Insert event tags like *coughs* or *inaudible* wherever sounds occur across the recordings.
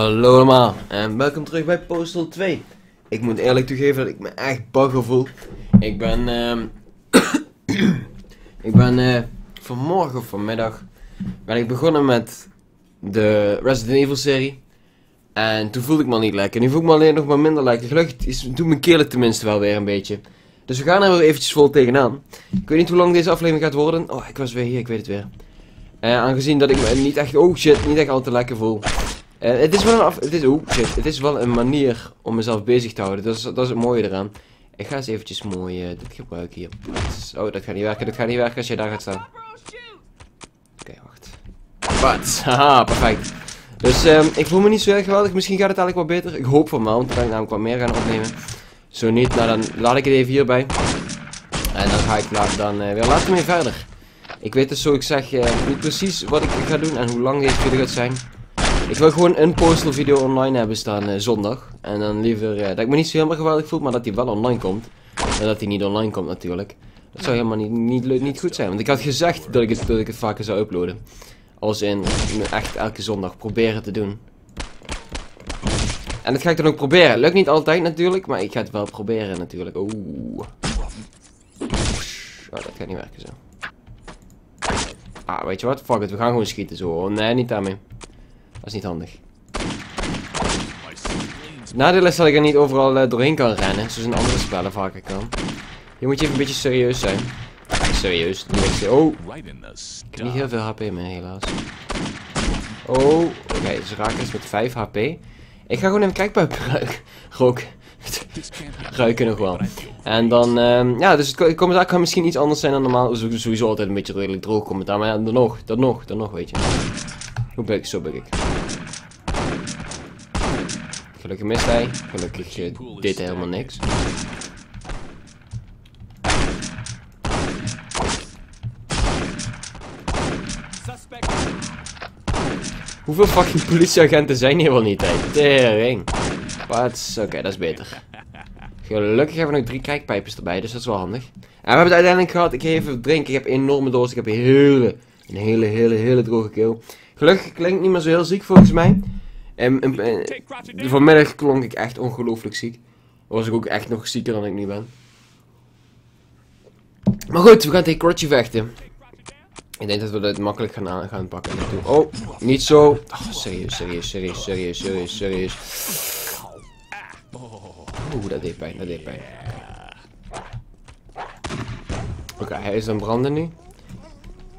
Hallo allemaal en welkom terug bij Postal 2. Ik moet eerlijk toegeven dat ik me echt bagger voel. Ik ben, ehm *coughs* ik ben eh, vanmorgen of vanmiddag ben ik begonnen met de Resident Evil serie. En toen voelde ik me al niet lekker. Nu voel ik me alleen nog maar minder lekker. Gelukkig doet mijn keel het tenminste wel weer een beetje. Dus we gaan er weer eventjes vol tegenaan. Ik weet niet hoe lang deze aflevering gaat worden. Oh, ik was weer hier, ik weet het weer. Eh, aangezien dat ik me niet echt, oh shit, niet echt al te lekker voel. Eh, het is wel een het is, is wel een manier om mezelf bezig te houden. Dat is, dat is het mooie eraan. Ik ga eens eventjes mooi eh, dit gebruiken hier. Oh, dat gaat niet werken, dat gaat niet werken als je daar gaat staan. Oké, wacht. Wat? *laughs* Haha, perfect. Dus ehm, ik voel me niet zo erg geweldig. Misschien gaat het eigenlijk wat beter. Ik hoop van wel, want dan kan ik namelijk wat meer gaan opnemen. Zo niet, nou dan laat ik het even hierbij. En dan ga ik dan uh, weer later mee verder. Ik weet dus zo ik zeg uh, niet precies wat ik ga doen en hoe lang deze video gaat zijn. Ik wil gewoon een postal video online hebben staan uh, zondag. En dan liever dat ik me niet zo helemaal geweldig voel, maar dat die wel online komt. En dat die niet online komt natuurlijk. Dat zou helemaal niet, niet, niet goed zijn. Want ik had gezegd dat ik, het, dat ik het vaker zou uploaden. Als in echt elke zondag proberen te doen. En dat ga ik dan ook proberen. Lukt niet altijd natuurlijk, maar ik ga het wel proberen natuurlijk. Oeh. Oh, dat gaat niet werken zo. Ah, weet je wat? Fuck it, we gaan gewoon schieten zo. Nee, niet daarmee. Dat is niet handig. Nadeel is dat ik er niet overal uh, doorheen kan rennen, zoals in andere spellen vaker kan. Hier moet je even een beetje serieus zijn. Serieus, Oh! Ik heb niet heel veel HP meer, helaas. Oh, oké, okay, ze raken eens met 5 HP. Ik ga gewoon even kijkbuik *laughs* roken. *laughs* Ruiken nog wel. En dan, um, ja, dus het commentaar kan misschien iets anders zijn dan normaal. Sowieso altijd een beetje redelijk droog commentaar. Maar dan nog, dan nog, dan nog, weet je. Hoe ben ik? Zo ben ik. Gelukkig mist hij. Gelukkig uh, deed hij helemaal niks. Hoeveel fucking politieagenten zijn hier wel niet, hè? Tering. Wat? Oké, dat is beter. Gelukkig hebben we nog drie kijkpijpjes erbij, dus dat is wel handig. En we hebben het uiteindelijk gehad. Ik ga even drinken. Ik heb enorme doos. Ik heb een hele, een hele, hele, hele droge keel. Gelukkig klinkt niet meer zo heel ziek volgens mij. En, en, en vanmiddag klonk ik echt ongelooflijk ziek. Was ik ook echt nog zieker dan ik nu ben. Maar goed, we gaan tegen Crotchy vechten. Ik denk dat we dit makkelijk gaan, gaan pakken. Oh, niet zo. Oh, serieus, serieus, serieus, serieus, serieus, serieus. Oeh, dat deed pijn, dat deed pijn. Oké, hij is aan branden nu.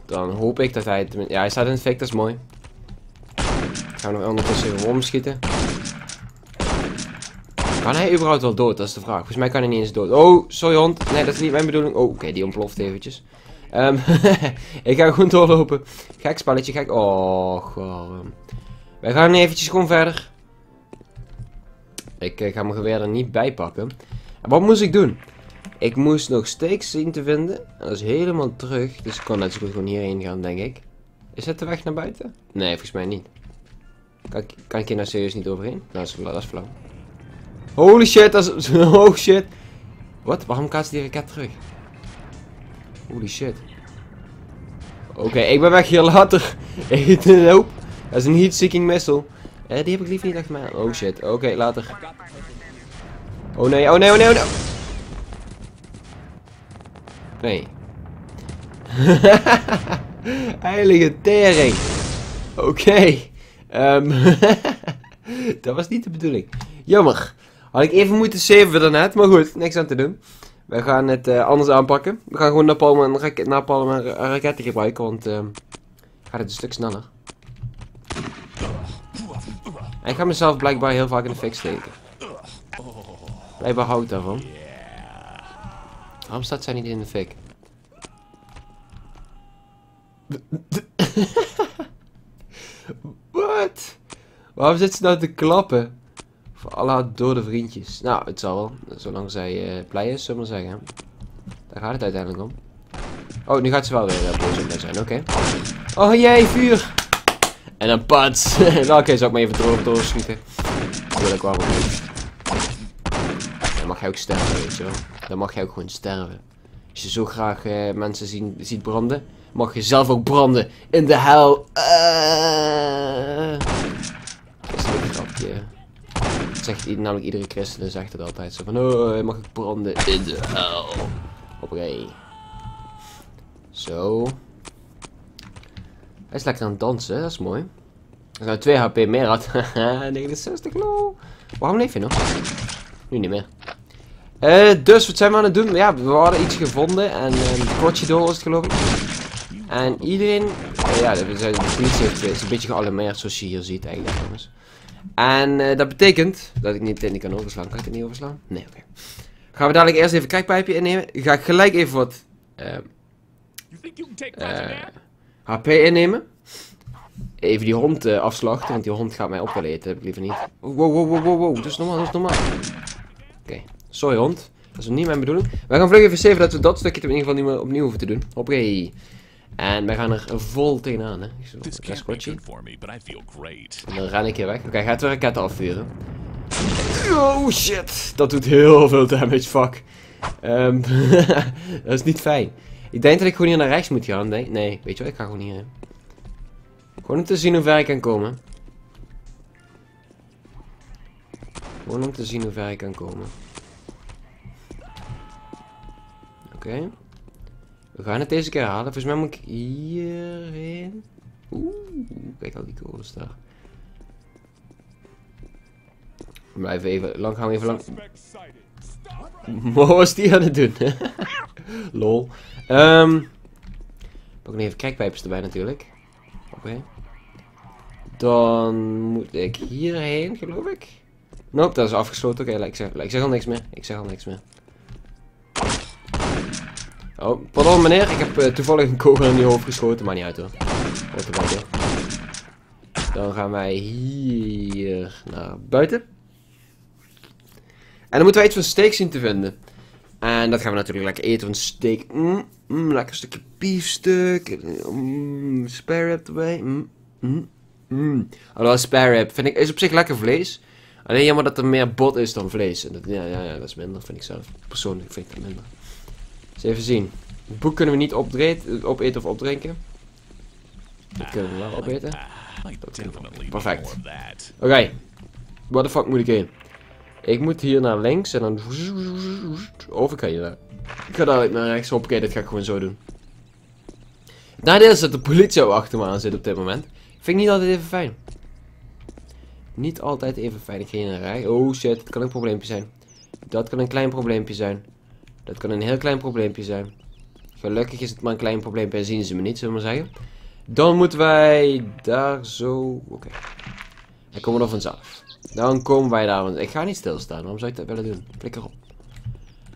Dan hoop ik dat hij. Ja, hij staat in het fik, dat is mooi. Gaan we nog ondertussen gewoon schieten. Kan hij überhaupt wel dood? Dat is de vraag. Volgens mij kan hij niet eens dood. Oh, sorry hond. Nee, dat is niet mijn bedoeling. Oh, oké, die ontploft eventjes. Um, *laughs* ik ga gewoon doorlopen. Gek spelletje, gek. Oh, god. Wij gaan eventjes gewoon verder. Ik uh, ga mijn geweer er niet bij pakken. En wat moest ik doen? Ik moest nog steeds zien te vinden. Dat is helemaal terug. Dus ik kon net zo goed gewoon hierheen gaan, denk ik. Is het de weg naar buiten? Nee, volgens mij niet. Kan ik, kan ik hier nou serieus niet overheen? Dat is, dat is flauw. Holy shit, dat is... *laughs* Oh shit. Wat? Waarom kaatst die raket terug? Holy shit. Oké, ik ben weg hier later. *laughs* nope. Dat is een heat-seeking missile. Eh, die heb ik liever niet achter mij Oh shit. Oké, later. Oh nee, oh nee, oh nee, oh nee. Nee. *laughs* Heilige tering. Oké. Um, *laughs* dat was niet de bedoeling. Jammer. Had ik even moeten saven daarnet, maar goed, niks aan te doen. We gaan het uh, anders aanpakken. We gaan gewoon napalm en, rak napalm en raketten gebruiken, want uh, gaat het een stuk sneller. Ik ga mezelf blijkbaar heel vaak in de fik steken. Blijkbaar houdt daarvan. Waarom staat zij niet in de fik? Wat? Waarom zit ze nou te klappen? Voor alle dode vriendjes. Nou, het zal wel. Zolang zij uh, blij is, zullen we maar zeggen. Daar gaat het uiteindelijk om. Oh, nu gaat ze wel weer uh, boos zijn. Oké. Oh jee, vuur! En een pats. *laughs* nou, oké, okay, zal ik maar even door, doorschieten. ik wel. Dan mag jij ook sterven, weet je wel. Dan mag jij ook gewoon sterven. Als je zo graag uh, mensen zien, ziet branden, mag je zelf ook branden in de hel. Uh... Dat is een grap. je... Het zegt namelijk iedere christen zegt het altijd zo van... Oh, mag ik branden in de hel. Oké. Zo. Hij is lekker aan het dansen, dat is mooi. Als hij 2 HP meer had. *laughs* Haha, 69 lol. Waarom leef je nog? Nu niet meer. Eh, dus wat zijn we aan het doen? Ja, we hadden iets gevonden en uh, kortje door was het geloof ik. En iedereen, eh, ja, de, de politie heeft, is een beetje gealarmeerd zoals je hier ziet eigenlijk jongens. En eh, dat betekent dat ik niet, niet kan overslaan. Kan ik het niet overslaan? Nee, oké. Gaan we dadelijk eerst even kijkpijpje innemen. Ga ik gelijk even wat eh, eh? HP innemen. Even die hond eh, afslachten, want die hond gaat mij op willen eten. Dat heb ik liever niet. Wow, wow, wow, wow, wow. Dat is normaal, dat is normaal. Oké, sorry hond. Dat is niet mijn bedoeling. Wij gaan vlug even saven dat we dat stukje in ieder geval niet meer opnieuw hoeven te doen. Oké. En wij gaan er vol tegenaan, hè. Zo, This dat is can't be kwartje. good for me, but I feel great. En dan ren ik hier weg. Oké, hij gaat weer raketten afvuren. Oh shit. Dat doet heel veel damage, fuck. Ehm, *laughs* dat is niet fijn. Ik denk dat ik gewoon hier naar rechts moet gaan. Nee, nee weet je wat, ik ga gewoon hier. Gewoon om te zien hoe ver ik kan komen. Gewoon om te zien hoe ver ik kan komen. Oké. We gaan het deze keer halen. Volgens mij moet ik hierheen. Oeh, kijk al die kogels daar. We blijven even lang, gaan we even lang. Wat was die aan het doen? *laughs* Lol. Ehm. pak nog even kijkpijpjes erbij natuurlijk. Oké. Dan moet ik hierheen, geloof ik. Nope, dat is afgesloten. Oké, ik, ik zeg al niks meer. Ik zeg al niks meer. Oh, pardon meneer. Ik heb eh, toevallig een kogel in je hoofd geschoten. Maar niet uit hoor. Erbij hoor. Dan gaan wij hier naar buiten. En dan moeten wij iets van steak zien te vinden. En dat gaan we natuurlijk lekker eten. Een steak. Mm, mm, lekker stukje biefstuk. Mm, spare rib erbij. Mm, mm, mm. Spare rib vind ik, is op zich lekker vlees. Alleen jammer dat er meer bot is dan vlees. Dat, ja, ja, ja, dat is minder, vind ik zelf. Persoonlijk vind ik dat minder. Eens even zien. Het boek kunnen we niet opeten of opdrinken. Dat kunnen we wel opeten. Definitely need Perfect. Oké. Waar de fuck moet ik heen? Ik moet hier naar links en dan... Of ik ga hier naar... Ik ga dadelijk naar rechts. Hoppakee, dit ga ik gewoon zo doen. Nadeel is dat de politie ook achter me aan zit op dit moment. Vind ik niet altijd even fijn. Niet altijd even fijn. Ik ga hier naar rechts. Oh shit, dat kan een probleempje zijn. Dat kan een klein probleempje zijn. Dat kan een heel klein probleempje zijn. Gelukkig is het maar een klein probleempje en zien ze me niet, zullen we maar zeggen. Dan moeten wij daar zo... Oké. Dan komen we er vanzelf. Dan komen wij daar. Ik ga niet stilstaan. Waarom zou ik dat willen doen? Flikker op.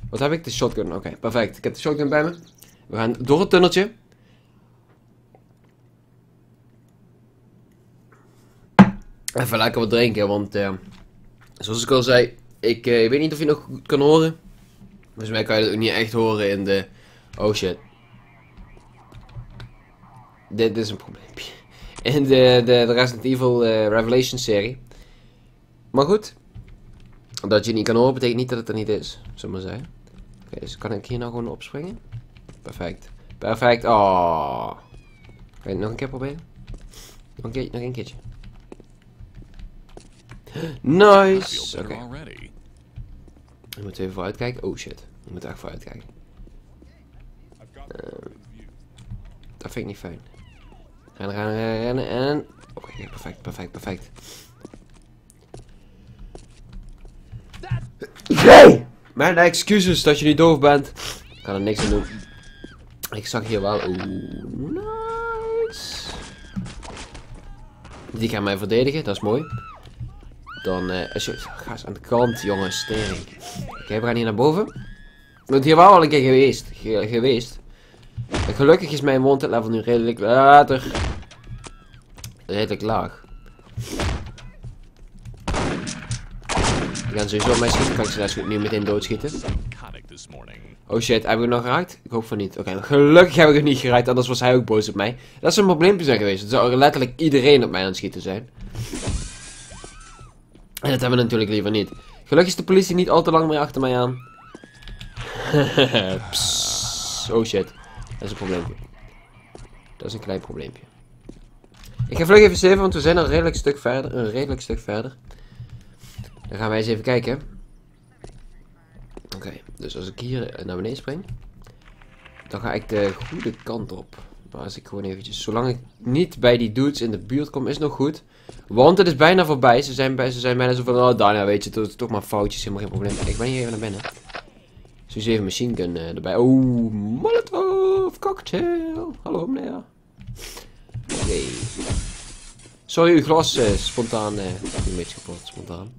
Wat heb ik? De shotgun. Oké, perfect. Ik heb de shotgun bij me. We gaan door het tunneltje. Even lekker wat drinken, want eh, zoals ik al zei, ik eh, weet niet of je nog goed kan horen. Volgens mij kan je dat ook niet echt horen in de... Oh shit. Dit is een probleempje. *laughs* In de, de, de Resident Evil eh, Revelation serie. Maar goed. Dat je het niet kan horen betekent niet dat het er niet is. Zullen we maar zeggen. Oké, dus kan ik hier nou gewoon opspringen? Perfect. Perfect. Oh. Ga je het nog een keer proberen? Nog een, keer, nog een keertje. *gasps* Nice. Oké. We moeten even vooruit kijken. Oh shit. We moeten echt vooruit kijken. Eh, dat vind ik niet fijn. Rennen, rennen, rennen en... Oké, perfect, perfect, perfect. Nee! Mijn excuses dat je niet doof bent. Ik kan er niks aan doen. Ik zag hier wel... Oeh, nice. Die gaan mij verdedigen, dat is mooi. Dan, eh, als je... Ga eens aan de kant, jongens. Oké, we gaan hier naar boven. Ik ben hier wel al een keer geweest. ge- geweest. Gelukkig is mijn wanted level nu redelijk later. Redelijk laag. Die gaan sowieso op mij schieten. Kan ik ze daar nu meteen doodschieten? Oh shit, heb ik hem nog geraakt? Ik hoop van niet. Oké, gelukkig heb ik hem niet geraakt, anders was hij ook boos op mij. Dat is een probleempje zijn geweest. Het zou letterlijk iedereen op mij aan het schieten zijn. En dat hebben we natuurlijk liever niet. Gelukkig is de politie niet al te lang meer achter mij aan. *laughs* Oh shit, dat is een probleempje. Dat is een klein probleempje. Ik ga vlug even saven, want we zijn een redelijk stuk verder. Een redelijk stuk verder. Dan gaan wij eens even kijken. Oké, dus als ik hier eh, naar beneden spring, dan ga ik de goede kant op. Maar als ik gewoon eventjes, zolang ik niet bij die dudes in de buurt kom, is nog goed. Want het is bijna voorbij. Ze zijn, bij, ze zijn bijna zo van, oh Dana, weet je, het is toch maar foutjes, helemaal geen probleem. Ik ben hier even naar binnen. Zo even machine gun eh, erbij. Oh, molotov cocktail. Hallo meneer. Oké. Sorry, uw glas eh, spontaan, eh een beetje kapot, spontaan.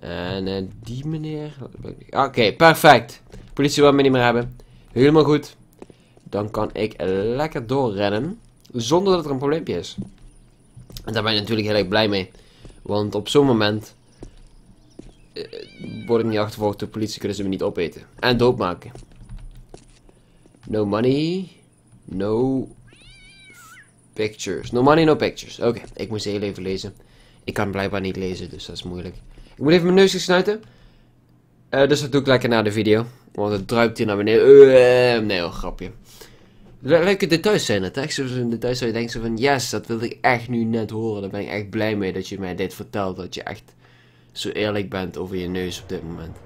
En die meneer. Oké, perfect. Politie wil me niet meer hebben. Helemaal goed. Dan kan ik lekker doorrennen. Zonder dat er een probleempje is. En daar ben ik natuurlijk heel erg blij mee. Want op zo'n moment. Eh, word ik niet achtervolgd door de politie, kunnen ze me niet opeten. En doodmaken. No money. No pictures. No money, no pictures. Oké, ik moest heel even lezen. Ik kan blijkbaar niet lezen, dus dat is moeilijk. Ik moet even mijn neus snuiten. Eh, dus dat doe ik lekker na de video. Want het druipt hier naar beneden. Eh, nee hoor, grapje. Le- Leuke details zijn het. Echt zo'n details waar je denkt van... Yes, dat wilde ik echt nu net horen. Daar ben ik echt blij mee dat je mij dit vertelt. Dat je echt zo eerlijk bent over je neus op dit moment.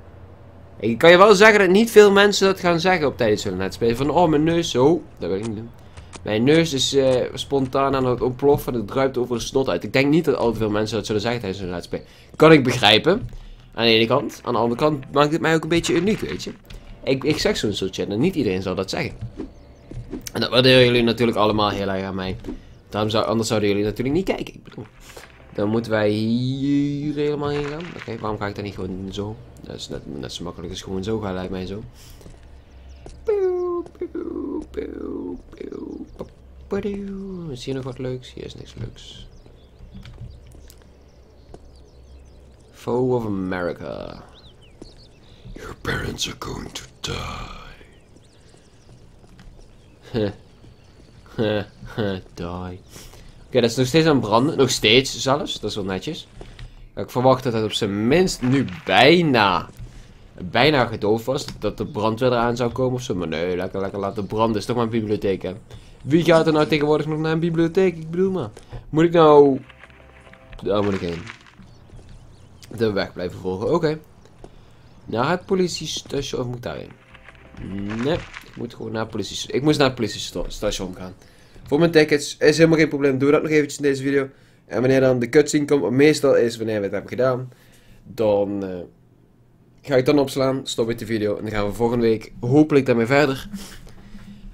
Ik kan je wel zeggen dat niet veel mensen dat gaan zeggen op tijdens hun netspelen. Van, oh mijn neus, zo. Dat wil ik niet doen. Mijn neus is eh, spontaan aan het ontploffen en het druipt over de snot uit. Ik denk niet dat al veel mensen dat zullen zeggen tijdens hun netspelen. Kan ik begrijpen. Aan de ene kant. Aan de andere kant maakt het mij ook een beetje uniek, weet je. Ik, ik zeg zo'n soort shit en niet iedereen zal dat zeggen. En dat waarderen jullie natuurlijk allemaal heel erg aan mij. Zou, anders zouden jullie natuurlijk niet kijken. Ik bedoel, dan moeten wij hier helemaal heen gaan. Oké, waarom ga ik dan niet gewoon zo? Dat is net, net zo makkelijk als gewoon zo gaan, lijkt mij zo. Is hier nog wat leuks? Hier is niks leuks. Foe of America. Your parents are going to die. *laughs* Die. Oké, dat is nog steeds aan branden. Nog steeds zelfs. Dat is wel netjes. Ik verwacht dat het op zijn minst nu bijna... Bijna gedoofd was. Dat de brandweer eraan zou komen of zo. Maar nee, lekker, lekker laten branden. Is toch maar een bibliotheek, hè. Wie gaat er nou tegenwoordig nog naar een bibliotheek? Ik bedoel maar. Moet ik nou... Daar moet ik heen. De weg blijven volgen. Oké. Naar het politiestation. Of moet ik daarheen? Nee, ik moet gewoon naar het politie. Ik moest naar het politiestation gaan. Voor mijn tickets is helemaal geen probleem. Doe dat nog eventjes in deze video. En wanneer dan de cutscene komt, meestal is wanneer we het hebben gedaan, dan eh, ga ik dan opslaan, stop ik de video en dan gaan we volgende week hopelijk daarmee verder.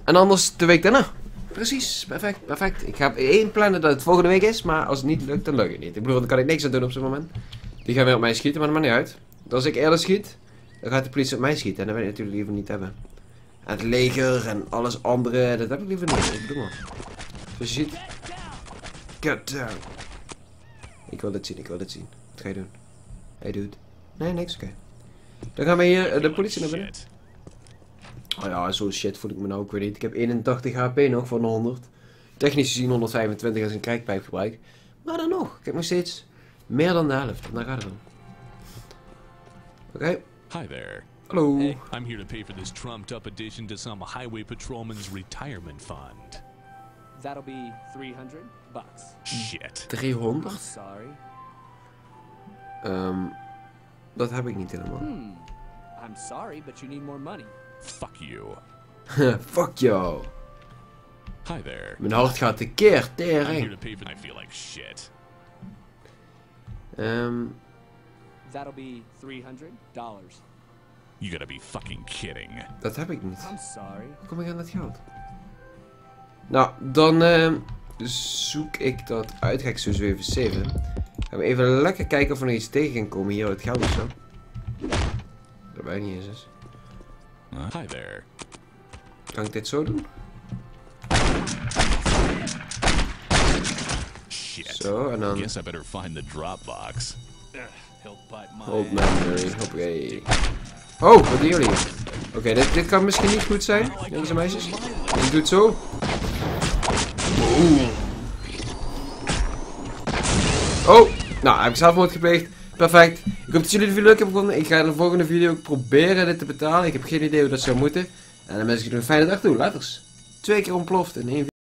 En anders de week daarna. Precies, perfect, perfect. Ik ga één plannen dat het volgende week is, maar als het niet lukt, dan lukt het niet. Ik bedoel, dan kan ik niks aan doen op zo'n moment. Die gaan weer op mij schieten, maar dat maakt niet uit. Want als ik eerder schiet, dan gaat de politie op mij schieten en dat wil ik natuurlijk liever niet hebben. En het leger en alles andere, dat heb ik liever niet. Ik bedoel maar. Zoals je ziet. Get down. Ik wil dit zien, ik wil dit zien. Wat ga je doen? Hey dude. Nee, niks, oké. Dan gaan we hier eh, de politie naar binnen. Oh ja, zo shit voel ik me nou ook weer niet. Ik heb 81 HP nog van de 100. Technisch gezien 125 als een krijgpijp gebruik. Maar dan nog. Ik heb nog steeds meer dan de helft. Daar gaat het om. Oké. Hi there. Hallo. I'm here to pay for this trumped up addition to some highway patrolman's retirement fund. That'll be 300 bucks. Shit. 300? I'm sorry. Ehm dat heb ik niet helemaal. Hmm. I'm sorry, but you need more money. Fuck you. *laughs* Fuck jou. Hi there. Mijn hart gaat tekeer. I'm here Tering. to pay for. I feel like shit. Ehm That'll be 300 dollars. You gotta be fucking kidding. dat heb ik niet. I'm sorry. Hoe kom ik aan dat geld? Nou, dan ehm, zoek ik dat uit. Ga ik zo even saven. Gaan we even lekker kijken of er nog iets tegen kan komen hier uit het geld of zo. Dat weet ik niet eens. dus. Hi there. Kan ik dit zo doen? Shit. Zo, en dan Guess I better find the Dropbox. Help bite my hold memory. Hoppakee. Oh, wat doen jullie? Oké, dit, dit kan misschien niet goed zijn, jongens en meisjes. Ik doe het zo. Oh, nou, heb ik zelfmoord gepleegd. Perfect. Ik hoop dat jullie de video leuk hebben gevonden. Ik ga in de volgende video proberen dit te betalen. Ik heb geen idee hoe dat zou moeten. En dan wens ik jullie een fijne dag toe. Laters. Twee keer ontploft in één video.